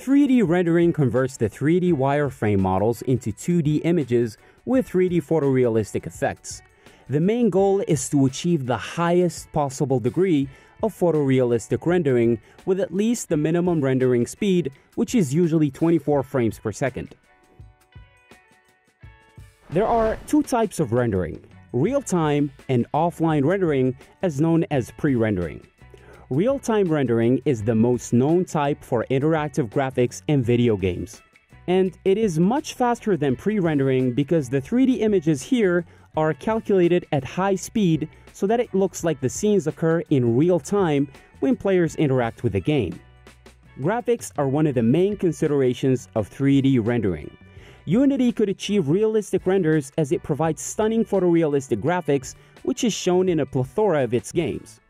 3D rendering converts the 3D wireframe models into 2D images with 3D photorealistic effects. The main goal is to achieve the highest possible degree of photorealistic rendering with at least the minimum rendering speed, which is usually 24 frames per second. There are two types of rendering real time and offline rendering, as known as pre rendering. Real time rendering is the most known type for interactive graphics and video games. And it is much faster than pre rendering because the 3D images here are calculated at high speed so that it looks like the scenes occur in real time when players interact with the game. Graphics are one of the main considerations of 3D rendering. Unity could achieve realistic renders as it provides stunning photorealistic graphics, which is shown in a plethora of its games.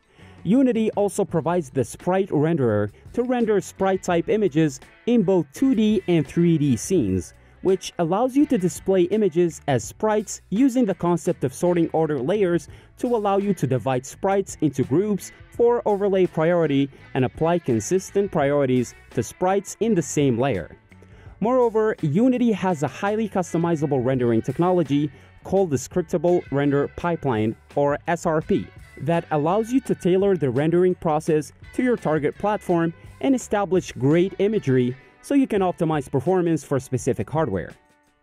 Unity also provides the sprite renderer to render sprite type images in both 2D and 3D scenes, which allows you to display images as sprites using the concept of sorting order layers to allow you to divide sprites into groups for overlay priority and apply consistent priorities to sprites in the same layer. Moreover, Unity has a highly customizable rendering technology called the Scriptable Render Pipeline, or SRP, that allows you to tailor the rendering process to your target platform and establish great imagery so you can optimize performance for specific hardware.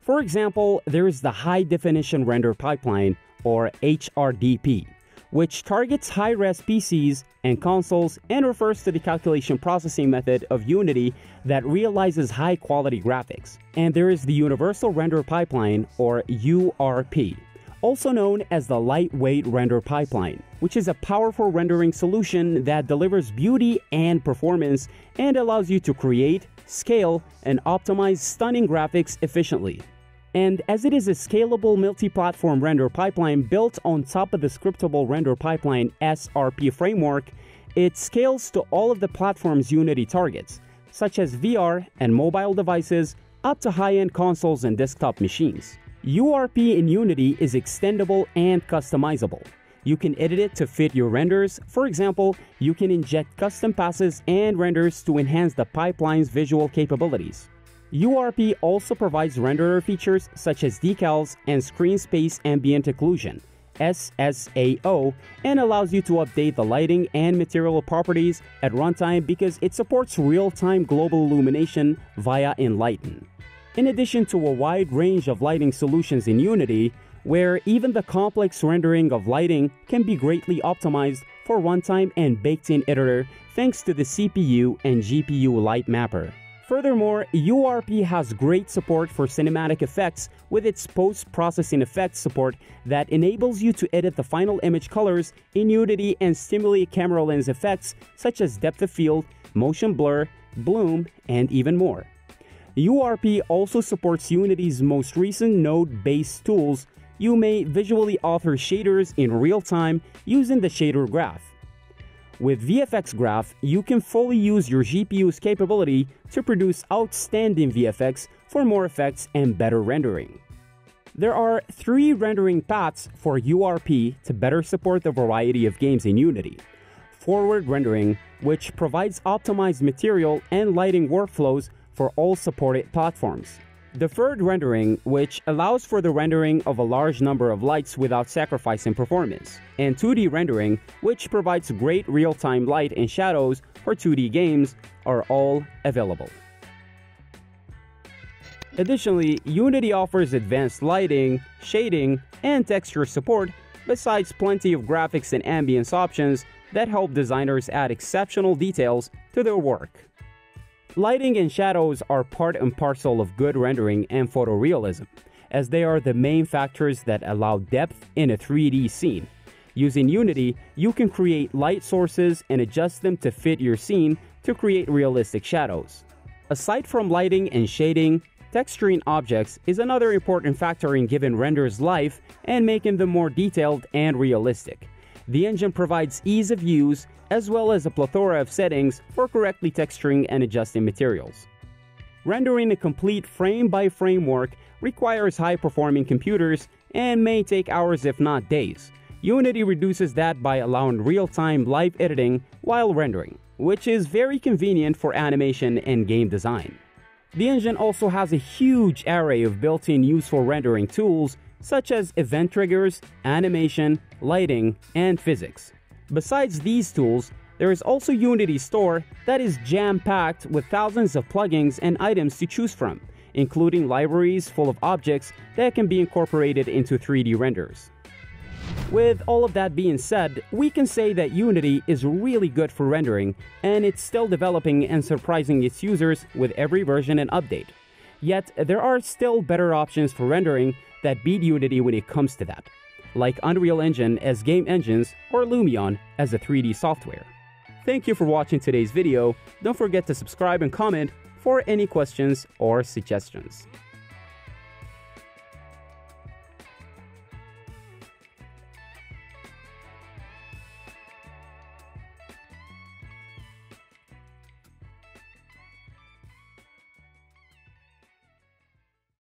For example, there is the High Definition Render Pipeline, or HRDP, which targets high-res PCs and consoles and refers to the calculation processing method of Unity that realizes high-quality graphics. And there is the Universal Render Pipeline, or URP, also known as the Lightweight Render Pipeline, which is a powerful rendering solution that delivers beauty and performance and allows you to create, scale, and optimize stunning graphics efficiently. And as it is a scalable multi-platform render pipeline built on top of the scriptable render pipeline SRP framework, it scales to all of the platforms Unity targets, such as VR and mobile devices, up to high-end consoles and desktop machines. URP in Unity is extendable and customizable. You can edit it to fit your renders. For example, you can inject custom passes and renders to enhance the pipeline's visual capabilities. URP also provides renderer features such as decals and screen space ambient occlusion SSAO and allows you to update the lighting and material properties at runtime because it supports real-time global illumination via Enlighten. In addition to a wide range of lighting solutions in Unity, where even the complex rendering of lighting can be greatly optimized for runtime and baked-in editor thanks to the CPU and GPU light mapper. Furthermore, URP has great support for cinematic effects with its post-processing effects support that enables you to edit the final image colors in Unity and stimulate camera lens effects such as depth of field, motion blur, bloom, and even more. URP also supports Unity's most recent node-based tools. You may visually author shaders in real time using the shader graph. With VFX Graph, you can fully use your GPU's capability to produce outstanding VFX for more effects and better rendering. There are three rendering paths for URP to better support the variety of games in Unity. Forward rendering, which provides optimized material and lighting workflows for all supported platforms. Deferred rendering, which allows for the rendering of a large number of lights without sacrificing performance. And 2D rendering, which provides great real-time light and shadows for 2D games, are all available. Additionally, Unity offers advanced lighting, shading, and texture support, besides plenty of graphics and ambience options that help designers add exceptional details to their work. Lighting and shadows are part and parcel of good rendering and photorealism, as they are the main factors that allow depth in a 3D scene. Using Unity, you can create light sources and adjust them to fit your scene to create realistic shadows. Aside from lighting and shading, texturing objects is another important factor in giving renders life and making them more detailed and realistic. The engine provides ease of use as well as a plethora of settings for correctly texturing and adjusting materials. Rendering a complete frame-by-frame work requires high-performing computers and may take hours if not days. Unity reduces that by allowing real-time live editing while rendering. which is very convenient for animation and game design. The engine also has a huge array of built-in useful rendering tools such as event triggers, animation, lighting, and physics. Besides these tools, there is also Unity Store that is jam-packed with thousands of plugins and items to choose from, including libraries full of objects that can be incorporated into 3D renders. With all of that being said, we can say that Unity is really good for rendering, and it's still developing and surprising its users with every version and update. Yet, there are still better options for rendering that beat Unity when it comes to that, like Unreal Engine as game engines or Lumion as a 3D software. Thank you for watching today's video. Don't forget to subscribe and comment for any questions or suggestions.